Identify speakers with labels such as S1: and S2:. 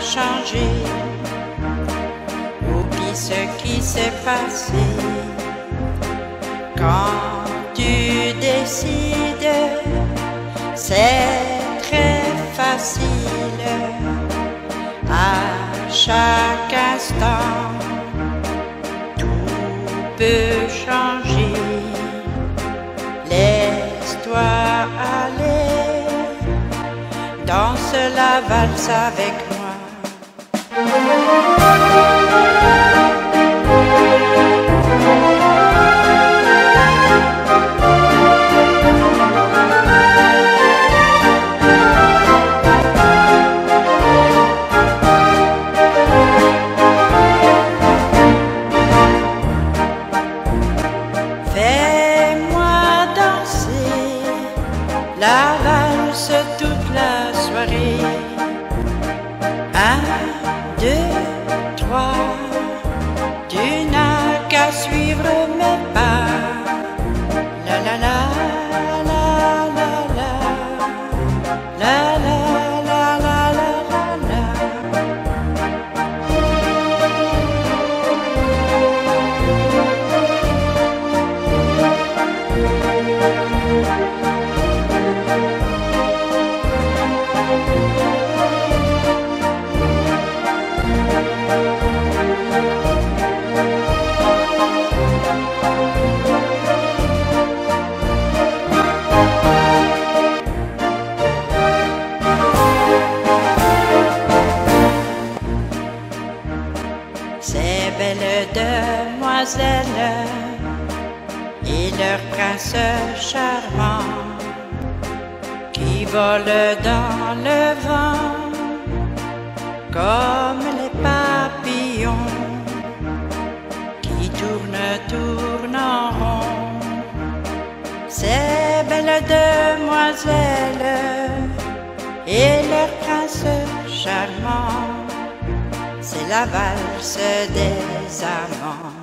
S1: changer Ou qui ce qui s'est passé. Quand tu décides C'est très facile. À chaque instant Tout peut changer. Laisse-toi aller. Dans la valse avec moi suivre mes belles demoiselles et leur prince charmant qui volent dans le vent comme les papillons qui tournent, tournent en rond. Ces belles demoiselles et leur prince charmant c'est la valse des amants.